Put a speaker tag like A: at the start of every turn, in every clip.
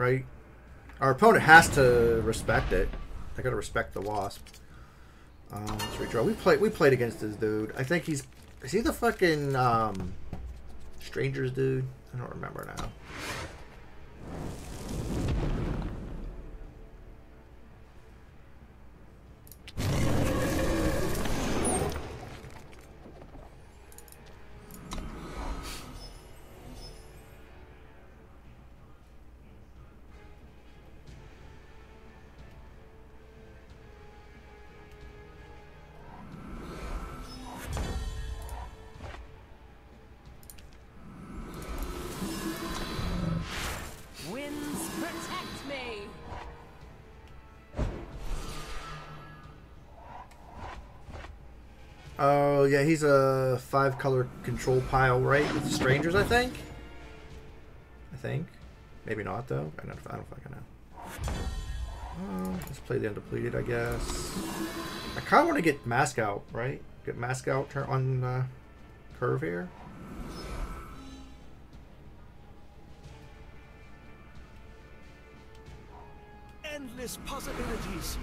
A: right? Our opponent has to respect it. I gotta respect the wasp. Um, let's redraw. We played. We played against this dude. I think he's. Is he the fucking um, strangers dude? I don't remember now. Oh yeah, he's a five color control pile, right? With strangers, I think. I think. Maybe not though. I don't. I don't fucking know. Uh, let's play the undepleted, I guess. I kind of want to get mask out, right? Get mask out turn on uh, curve here.
B: Endless possibilities.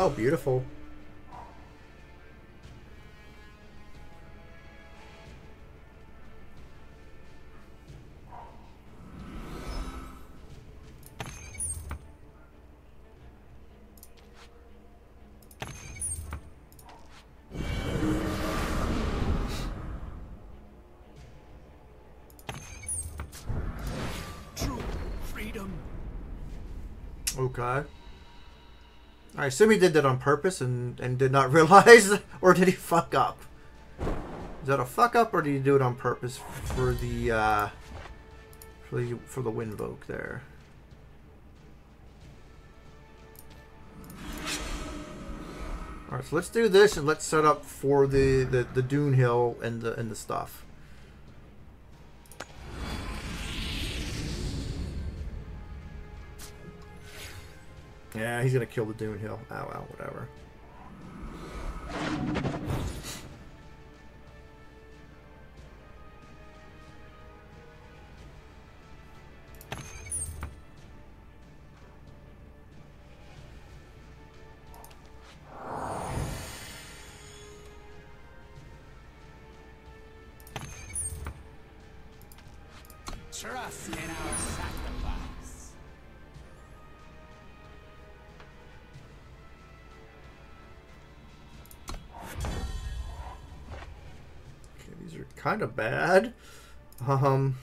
A: Oh, beautiful.
B: True freedom.
A: Okay. I assume he did that on purpose and, and did not realize, or did he fuck up? Is that a fuck up, or did he do it on purpose for the uh, for the for the windvoke there? All right, so let's do this and let's set up for the the, the Dunehill and the and the stuff. Yeah, he's gonna kill the Dunehill. Oh well, whatever.
B: Trust in our sacrifice.
A: Kind of bad. Um,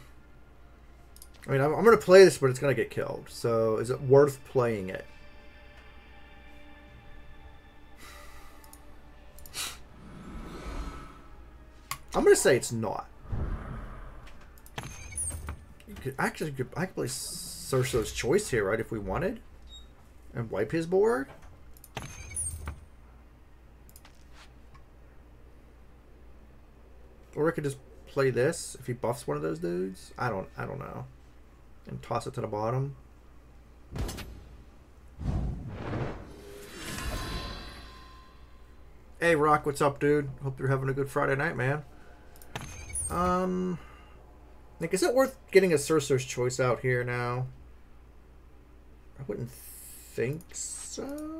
A: I mean, I'm, I'm gonna play this, but it's gonna get killed. So, is it worth playing it? I'm gonna say it's not. You could actually, I could play Cirso's Choice here, right? If we wanted, and wipe his board. Or I could just play this if he buffs one of those dudes. I don't I don't know. And toss it to the bottom. Hey Rock, what's up, dude? Hope you're having a good Friday night, man. Um Nick, is it worth getting a Sorcerer's Choice out here now? I wouldn't think so.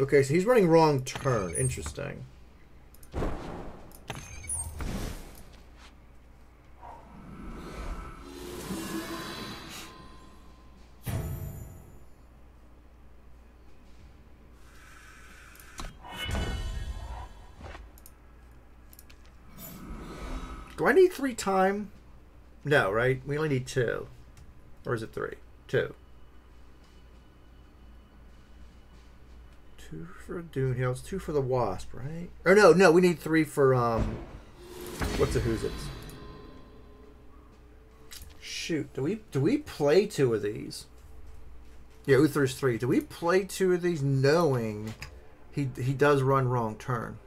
A: Okay, so he's running wrong turn. Interesting. Do I need three time? No, right? We only need two. Or is it three? Two. Two for Dunehill. It's two for the Wasp, right? Or no, no, we need three for um. What's the Who's It's? Shoot, do we do we play two of these? Yeah, Uther's three. Do we play two of these knowing he he does run wrong turn?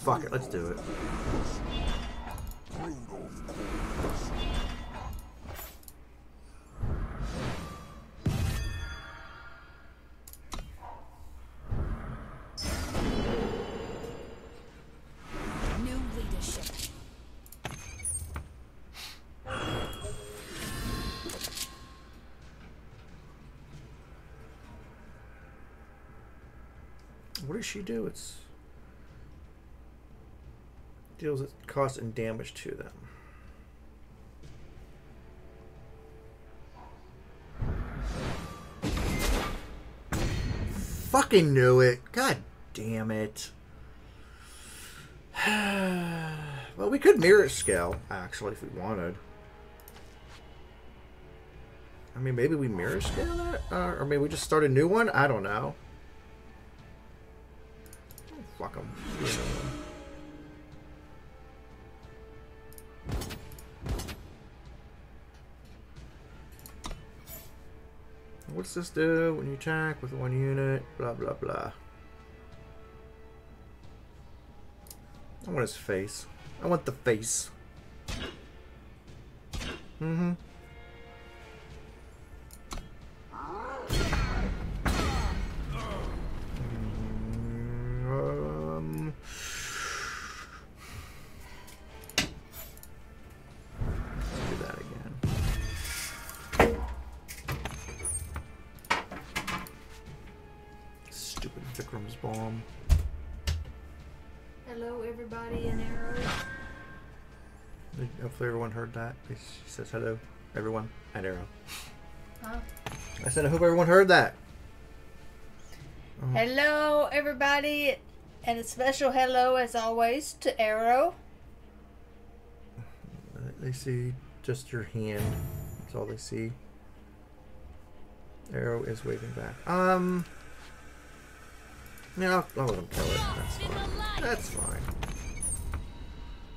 A: fuck it, let's do it. What does she do? It's deals it cost and damage to them. Fucking knew it. God damn it. well, we could Mirrorscale, actually, if we wanted. I mean, maybe we Mirrorscale that? Uh, or maybe we just start a new one? I don't know. Fuck them. What's this do when you attack with one unit? Blah blah blah. I want his face. I want the face. Mm-hmm. Bomb.
C: Hello, everybody in Arrow.
A: Hopefully everyone heard that. She says hello, everyone, at Arrow.
C: Huh?
A: I said I hope everyone heard that.
C: Hello, everybody, and a special hello, as always, to Arrow.
A: They see just your hand. That's all they see. Arrow is waving back. Um. Yeah, I'll, I'll let him kill it. That's fine. That's fine.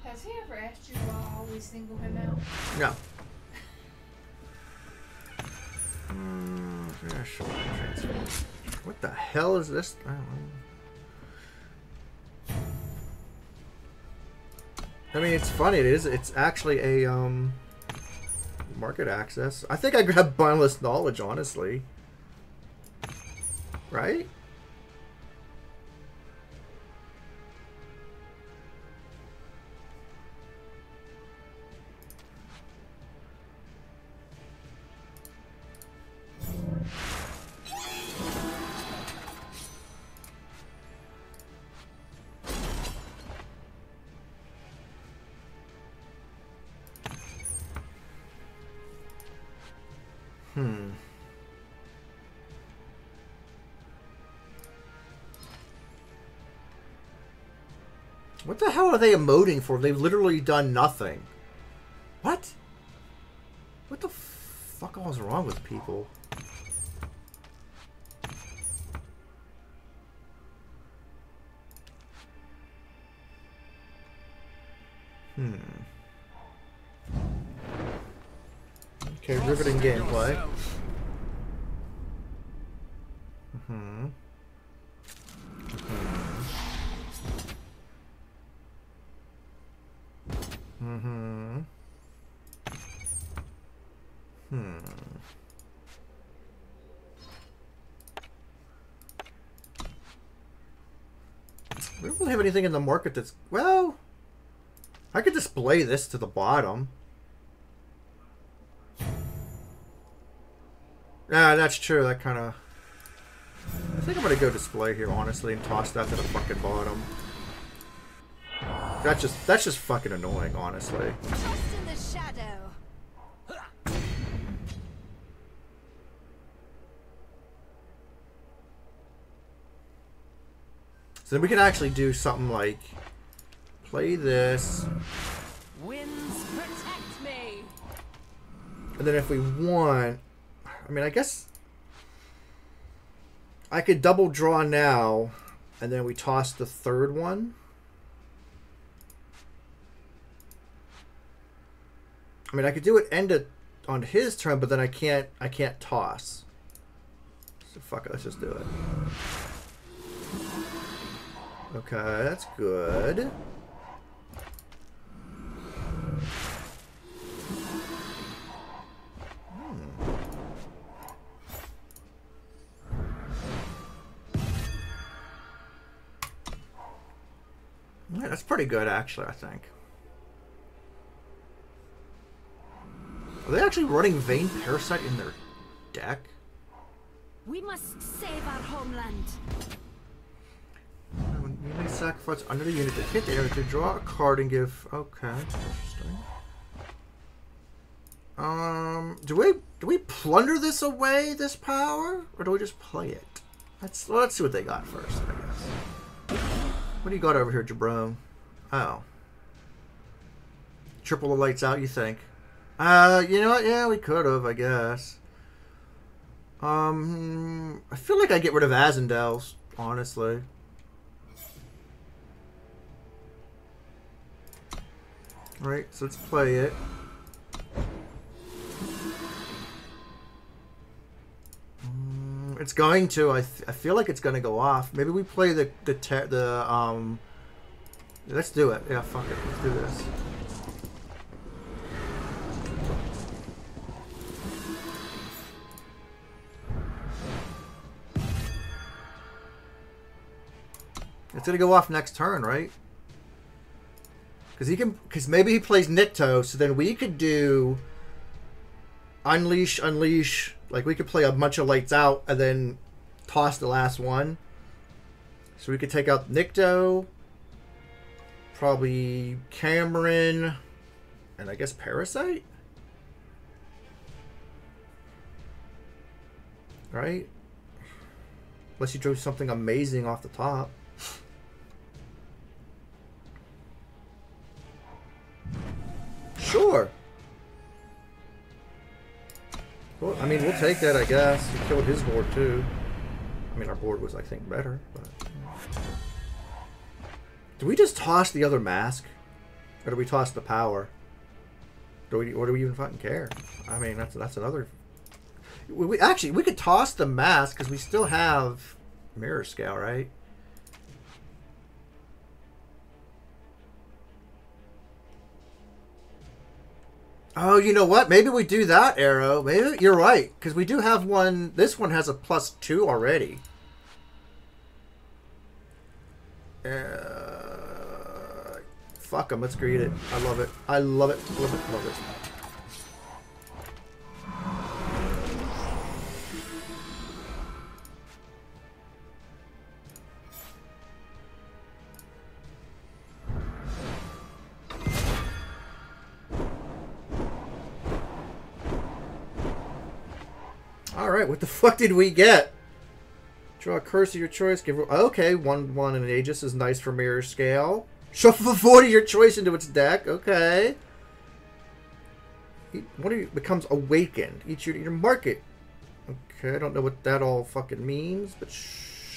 C: Has he ever asked you why I always single him out?
A: No. Mm, yeah, sure. What the hell is this? I don't know. I mean, it's funny. It is. It's actually a um market access. I think I grabbed boundless knowledge, honestly. Right? What the hell are they emoting for? They've literally done nothing. What? What the fuck all is wrong with people? Hmm. Okay, riveting gameplay. Hmm. Hmm. Don't have anything in the market that's well. I could display this to the bottom. Nah, that's true. That kind of. I think I'm gonna go display here, honestly, and toss that to the fucking bottom. That's just that's just fucking annoying, honestly.
D: Just in the shadow.
A: So then we can actually do something like play this,
D: Winds protect me.
A: and then if we want, I mean, I guess I could double draw now, and then we toss the third one. I mean, I could do it end it on his turn, but then I can't. I can't toss. So fuck it. Let's just do it. Okay, that's good. Hmm. Yeah, that's pretty good, actually, I think. Are they actually running Vein Parasite in their deck?
D: We must save our homeland.
A: You may sacrifice under the unit to hit the area to draw a card and give. Okay, interesting. Um, do we do we plunder this away, this power, or do we just play it? Let's let's see what they got first, I guess. What do you got over here, Jabron? Oh, triple the lights out. You think? Uh, you know what? Yeah, we could have, I guess. Um, I feel like I get rid of Azendels, honestly. Right, so let's play it. Mm, It's going to. I, I feel like it's going to go off. Maybe we play the the the um. Let's do it. Yeah, fuck it. Let's do this. It's gonna go off next turn, right? Because he can. Because maybe he plays Nikto, so then we could do unleash, unleash. Like we could play a bunch of lights out and then toss the last one. So we could take out Nikto, probably Cameron, and I guess Parasite. Right? Unless you drew something amazing off the top. Sure. Well, I mean, we'll take that, I guess. He killed his board, too. I mean, our board was, I think, better, but... Do we just toss the other mask? Or do we toss the power? Do we, or do we even fucking care? I mean, that's that's another... We, we Actually, we could toss the mask, because we still have Mirrorscale, right? Oh, you know what? Maybe we do that, Arrow. Maybe you're right because we do have one. This one has a plus two already. Uh, fuck them. Let's create it. I love it. I love it. Love it. Love it. All right, what the fuck did we get? Draw a curse of your choice. Give okay, one one and an Aegis is nice for Mirrorscale. Shuffle void of your choice into its deck. Okay. What are you, becomes awakened? Each in your market. Okay, I don't know what that all fucking means, but sure,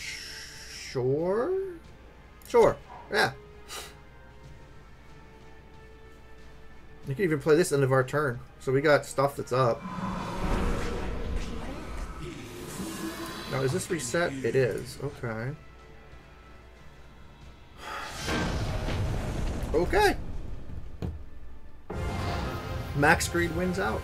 A: sure, yeah. You can even play this end of our turn. So we got stuff that's up. Now, is this reset? It is. Okay. Okay. Max Greed wins out.